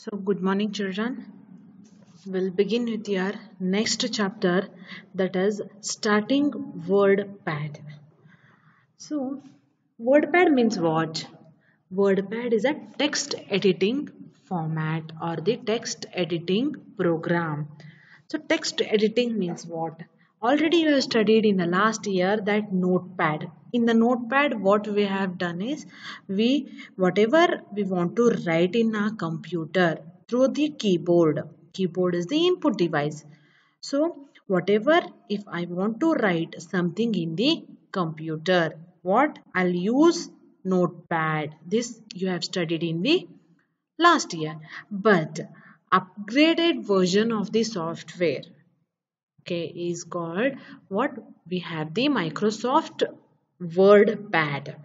So, good morning, children. We'll begin with your next chapter that is starting WordPad. So, WordPad means what? WordPad is a text editing format or the text editing program. So, text editing means what? Already you have studied in the last year that notepad. In the notepad, what we have done is we whatever we want to write in our computer through the keyboard. Keyboard is the input device. So whatever if I want to write something in the computer, what I'll use notepad. This you have studied in the last year. But upgraded version of the software okay is called what? We have the microsoft word pad.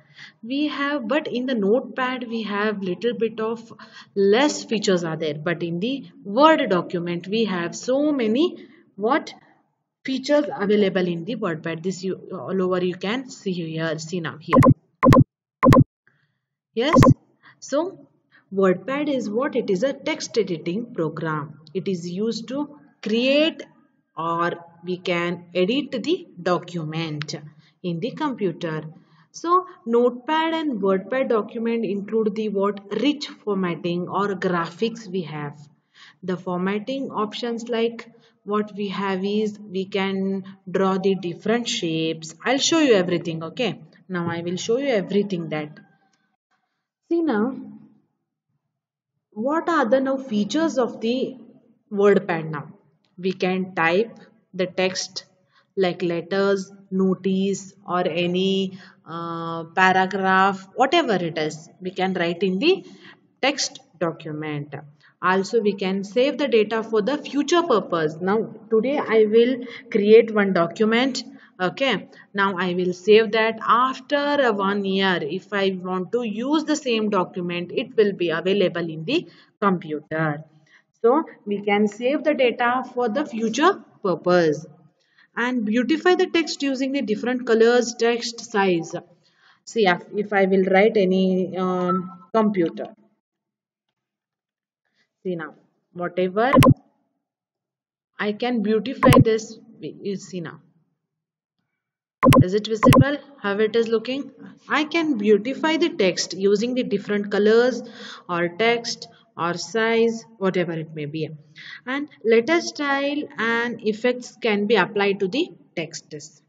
We have but in the notepad we have little bit of less features are there but in the word document we have so many what? Features available in the word pad. This you all over you can see here see now here. Yes? So wordpad is what? It is a text editing program. It is used to create or we can edit the document in the computer. So notepad and wordpad document include the what rich formatting or graphics we have. The formatting options like what we have is we can draw the different shapes. I'll show you everything okay. Now I will show you everything that. See now what are the now features of the wordpad now we can type the text like letters, notice or any uh, paragraph, whatever it is, we can write in the text document. Also, we can save the data for the future purpose. Now, today I will create one document. Okay, now I will save that after one year. If I want to use the same document, it will be available in the computer. So we can save the data for the future purpose and beautify the text using the different colors text size. See if I will write any um, computer. See now whatever I can beautify this you see now. Is it visible how it is looking? I can beautify the text using the different colors or text or size whatever it may be. And letter style and effects can be applied to the text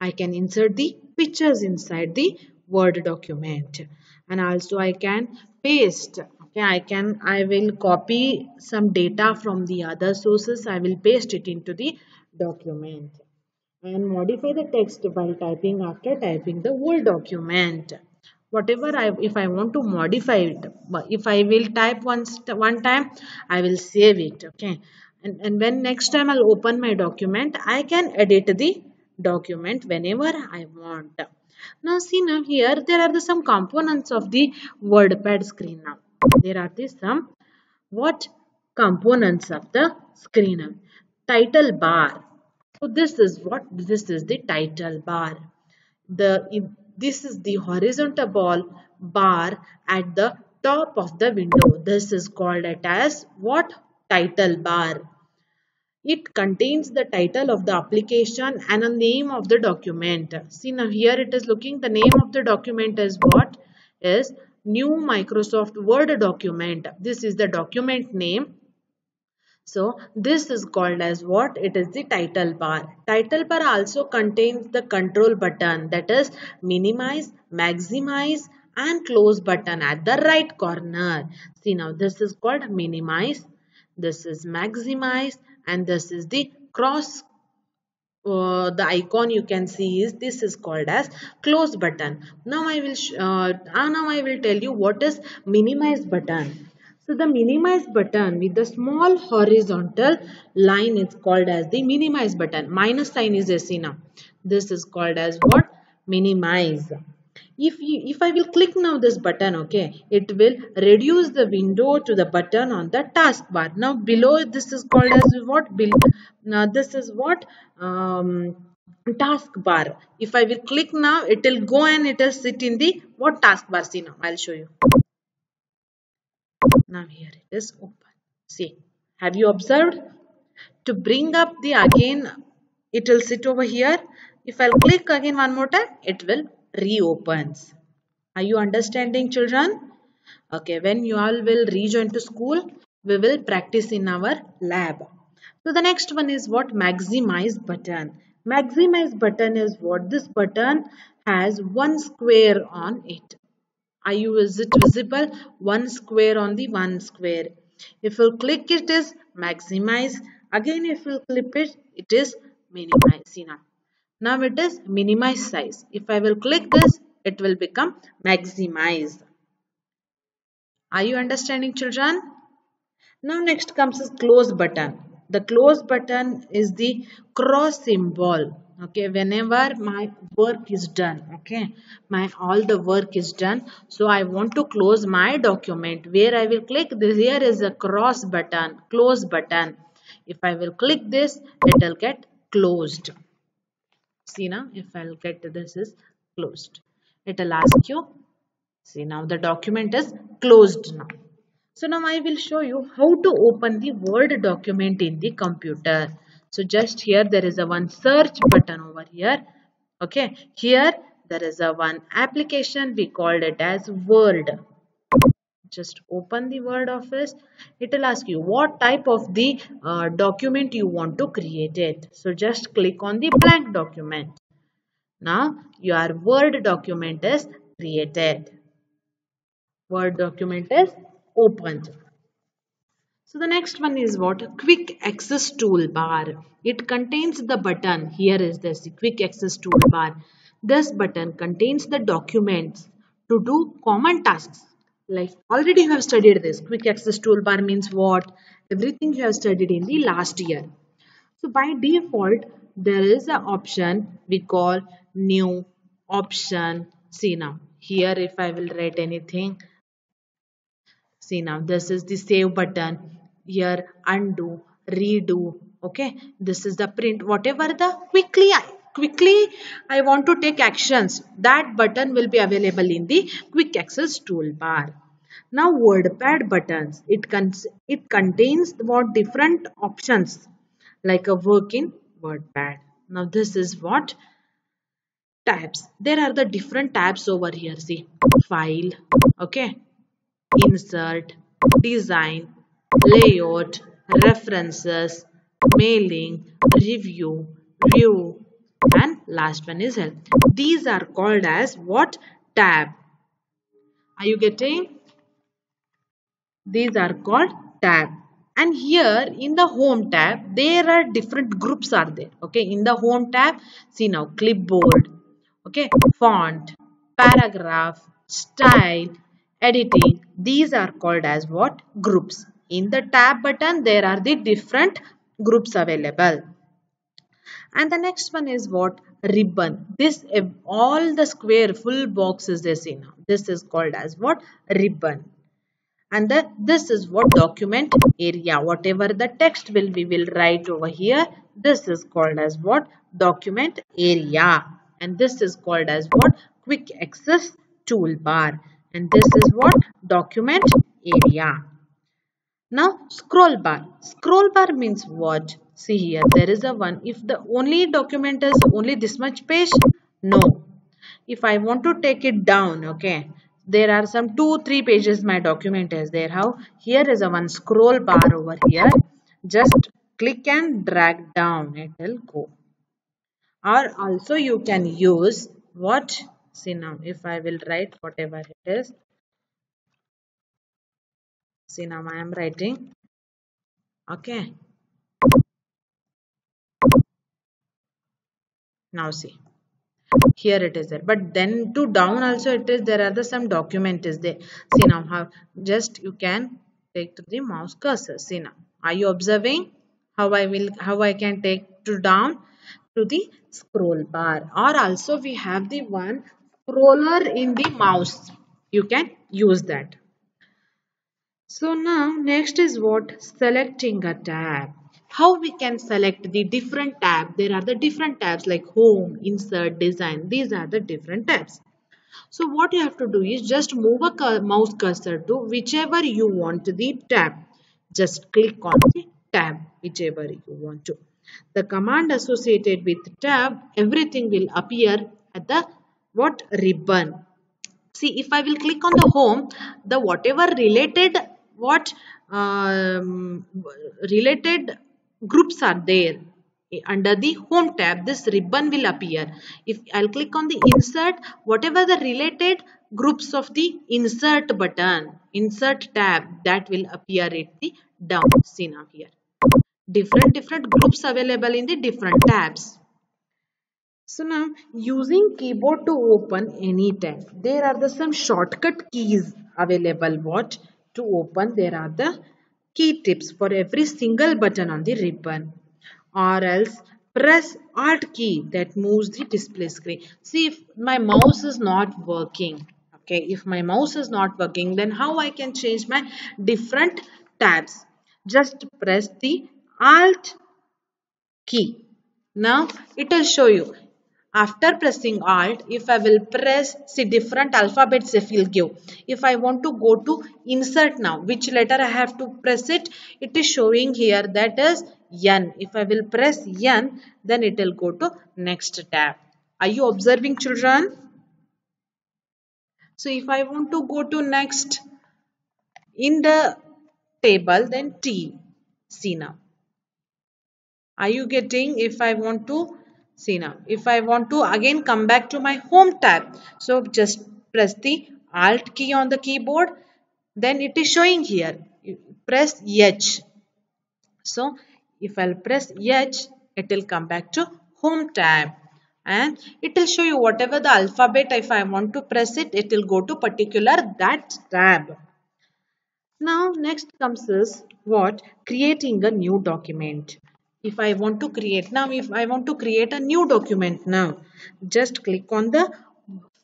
i can insert the pictures inside the word document. And also i can paste. Okay i can i will copy some data from the other sources. I will paste it into the document. And modify the text while typing after typing the whole document whatever I if I want to modify it if I will type once one time I will save it okay? And, and when next time I'll open my document I can edit the document whenever I want. Now see now here there are the some components of the WordPad screen now. There are the some what components of the screen? Title bar. So this is what this is the title bar. The this is the horizontal ball bar at the top of the window. This is called it as what? Title bar. It contains the title of the application and a name of the document. See now here it is looking the name of the document is what? Is new Microsoft Word document. This is the document name so this is called as what? It is the title bar. Title bar also contains the control button that is minimize, maximize and close button at the right corner. See now this is called minimize, this is maximize and this is the cross uh, the icon you can see is this is called as close button now i will uh, now i will tell you what is minimize button so the minimize button with the small horizontal line is called as the minimize button. Minus sign is a now. This is called as what? Minimize. If, you, if I will click now this button, okay, it will reduce the window to the button on the taskbar. Now below this is called as what? Below, now this is what? Um, taskbar. If I will click now, it will go and it will sit in the what taskbar. See now, I'll show you. Now here it is open. See, have you observed? To bring up the again, it will sit over here. If I'll click again one more time, it will reopens. Are you understanding children? Okay, when you all will rejoin to school, we will practice in our lab. So the next one is what? Maximize button. Maximize button is what? This button has one square on it. Are you, is it visible? One square on the one square. If you click it is maximize. Again if you click it, it is minimize. Now. Now it is minimize size. If I will click this, it will become maximize. Are you understanding children? Now next comes this close button. The close button is the cross symbol. Okay, whenever my work is done, okay, my all the work is done. So I want to close my document. Where I will click this here is a cross button, close button. If I will click this, it will get closed. See now, if I'll get this is closed. It will ask you See now the document is closed now. So now I will show you how to open the Word document in the computer. So just here there is a one search button over here. Okay, here there is a one application we called it as Word. Just open the Word Office. It will ask you what type of the uh, document you want to create it. So just click on the blank document. Now your Word document is created. Word document is opened. So the next one is what? Quick access toolbar. It contains the button. Here is this quick access toolbar. This button contains the documents to do common tasks. Like already you have studied this. Quick access toolbar means what? Everything you have studied in the last year. So by default, there is an option we call new option. See now, here if I will write anything, see now this is the save button here undo redo okay? This is the print whatever the quickly I, quickly I want to take actions that button will be available in the quick access toolbar. Now wordpad buttons it cons it contains what different options like a work in wordpad. Now this is what tabs there are the different tabs over here see? File okay? Insert, design, layout, references, mailing, review, view and last one is help. These are called as what? Tab. Are you getting? These are called tab. And here in the home tab, there are different groups are there. Okay, in the home tab, see now clipboard, okay, font, paragraph, style, editing these are called as what groups in the tab button there are the different groups available. And the next one is what? Ribbon. This all the square full boxes they see now. This is called as what? Ribbon. And the, this is what? Document area. Whatever the text will we will write over here. This is called as what? Document area. And this is called as what? Quick access toolbar. And this is what? Document area now scroll bar. Scroll bar means what? See here there is a one. If the only document is only this much page no. If i want to take it down okay there are some two three pages my document is there. How? Here is a one scroll bar over here. Just click and drag down. It will go. Or also you can use what? See now if I will write whatever it is see now I am writing. Okay. Now see. Here it is there. But then to down also it is there are the some document is there. See now how just you can take to the mouse cursor. See now are you observing how I will how I can take to down to the scroll bar? Or also we have the one scroller in the mouse. You can use that so now next is what selecting a tab how we can select the different tab there are the different tabs like home insert design these are the different tabs So what you have to do is just move a mouse cursor to whichever you want the tab. Just click on the tab whichever you want to. The command associated with tab everything will appear at the what ribbon. See if I will click on the home the whatever related what um, related groups are there under the home tab. This ribbon will appear. If i'll click on the insert whatever the related groups of the insert button insert tab that will appear at the down scene here. Different different groups available in the different tabs. So now using keyboard to open any tab there are the some shortcut keys available. What to open there are the key tips for every single button on the ribbon. Or else press alt key that moves the display screen. See if my mouse is not working okay if my mouse is not working then how i can change my different tabs? Just press the alt key. Now it will show you after pressing alt, if I will press, see different alphabets it will give. If I want to go to insert now, which letter I have to press it, it is showing here that is N. If I will press N, then it will go to next tab. Are you observing children? So if I want to go to next in the table, then T. See now. Are you getting if I want to See now, if I want to again come back to my home tab, so just press the alt key on the keyboard, then it is showing here. Press H. So if I'll press H, it will come back to home tab and it will show you whatever the alphabet if I want to press it, it will go to particular that tab. Now next comes is what? Creating a new document if I want to create now if I want to create a new document now just click on the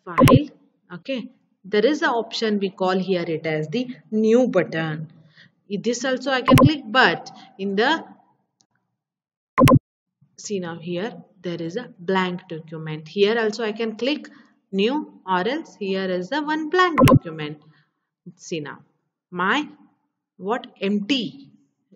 file okay? There is an option we call here it as the new button. This also I can click but in the see now here there is a blank document. Here also I can click new or else here is the one blank document. See now my what empty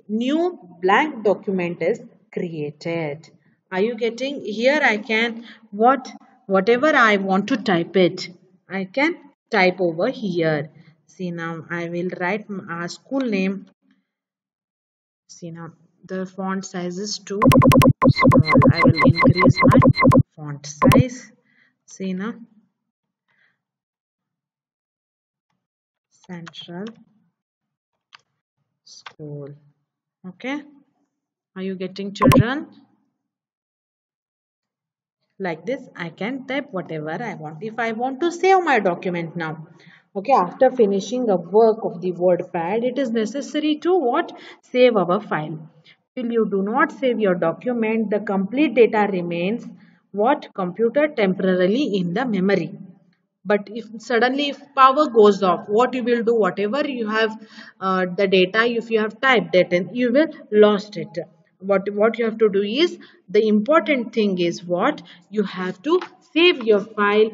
new blank document is created. Are you getting? Here i can what whatever i want to type it i can type over here. See now i will write our uh, school name. See now the font size is too small i will increase my font size. See now central school. Okay are you getting children? Like this, I can type whatever I want. If I want to save my document now, okay, after finishing a work of the WordPad, it is necessary to what? Save our file. Till you do not save your document, the complete data remains what? Computer temporarily in the memory but if suddenly if power goes off what you will do whatever you have uh, the data if you have typed it and you will lost it what what you have to do is the important thing is what? You have to save your file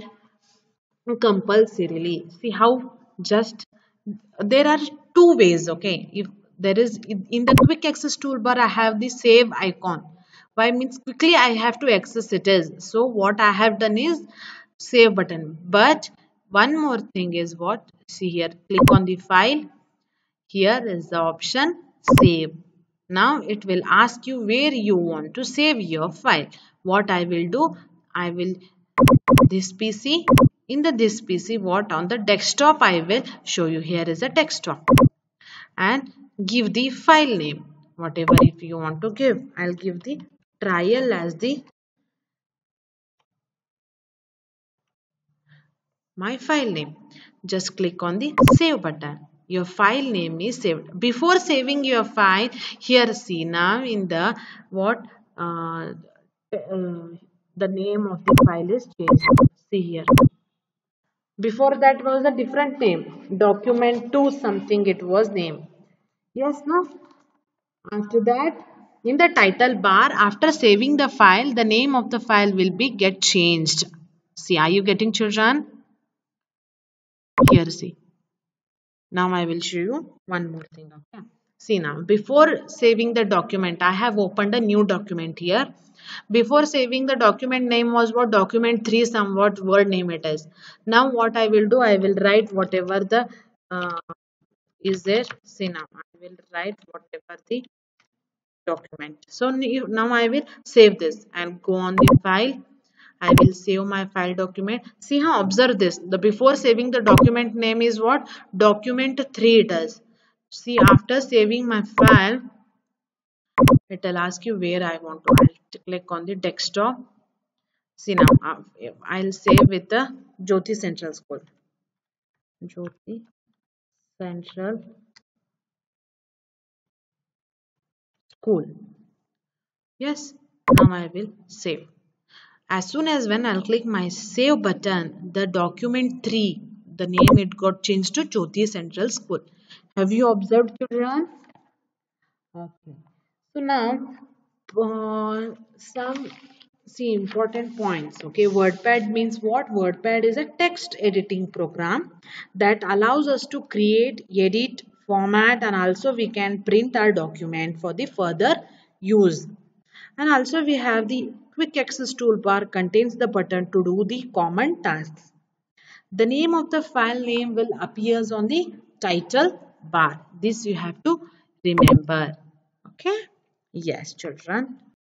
compulsorily. See how just there are two ways okay? If there is in the quick access toolbar i have the save icon. Why means quickly i have to access it is. So what i have done is save button. But one more thing is what? See here click on the file. Here is the option save now it will ask you where you want to save your file. What I will do, I will this PC in the this PC what on the desktop I will show you. Here is a desktop. And give the file name. Whatever if you want to give I'll give the trial as the my file name. Just click on the save button your file name is saved. Before saving your file here see now in the what uh, uh, the name of the file is changed. See here. Before that was a different name. Document 2 something it was name yes no? After that in the title bar after saving the file the name of the file will be get changed. See are you getting children here see now i will show you one more thing okay? See now before saving the document i have opened a new document here. Before saving the document name was what? Document 3 somewhat word name it is. Now what i will do i will write whatever the uh, is there. See now i will write whatever the document. So now i will save this and go on the file I will save my file document. See how observe this. The before saving the document name is what? Document 3 it is. See after saving my file, it will ask you where I want to. I'll click on the desktop. See now, uh, I'll save with the Jyoti Central School. Jyoti Central School. Yes, now I will save. As soon as when I'll click my save button, the document 3, the name it got changed to Jyoti Central School. Have you observed children? Okay. So now uh, some see important points. Okay, WordPad means what? WordPad is a text editing program that allows us to create, edit, format and also we can print our document for the further use. And also we have the Quick Access toolbar contains the button to do the common tasks. The name of the file name will appears on the title bar. This you have to remember. Okay. Yes, children.